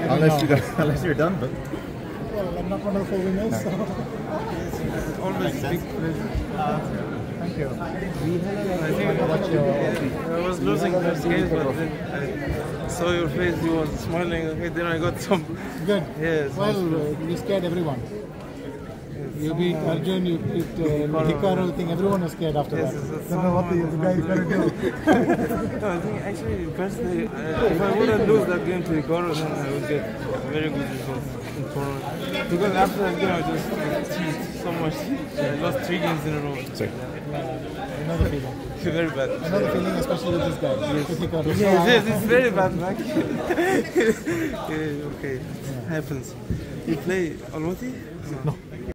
Unless, you unless you're done, but. Well, I'm not one of the four winners, so Always big pleasure. thank you. I think I was losing first game, but then I saw your face. You were smiling. Okay, then I got some. Good. Yes. Well, we scared everyone. You beat Arjun, you beat uh, Hikaru. I think everyone was scared after Yes, that. yes, yes. Don't know what the, the guy is going to do. No, I think actually personally, uh, if I wouldn't lose that game to Hikaru, then I would get a very good result in tournament. Because after that game, I just teased so much. I lost three games in a row. Sorry. Another feeling. Very bad. Another feeling, especially with this guy. With Hikaru. Yes, yes, it's very bad, Mac. yeah, okay, happens. You play Almaty? No.